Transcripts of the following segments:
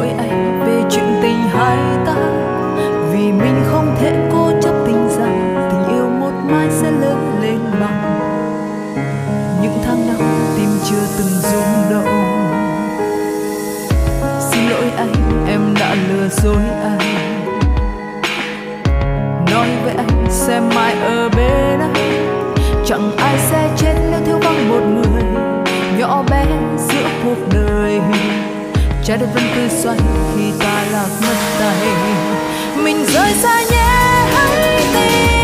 爱。Trái đất vẫn cứ xoay khi ta lạc mất tay. Mình rời xa nhé, hãy tin.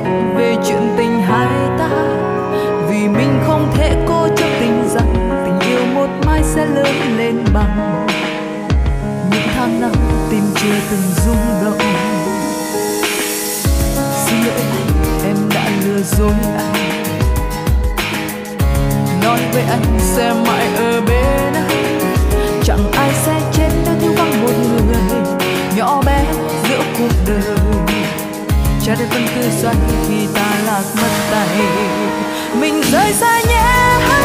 chưa từng rung động. Xin lỗi anh, em đã lừa dối anh. Nói với anh sẽ mãi ở bên anh. Chẳng ai sẽ chết nếu thiếu vắng một người nhỏ bé giữa cuộc đời. Trái đất vẫn cứ xoay khi ta lạc mất tay. Mình rời xa nhé.